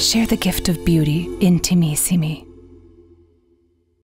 Share the gift of beauty intimissimi.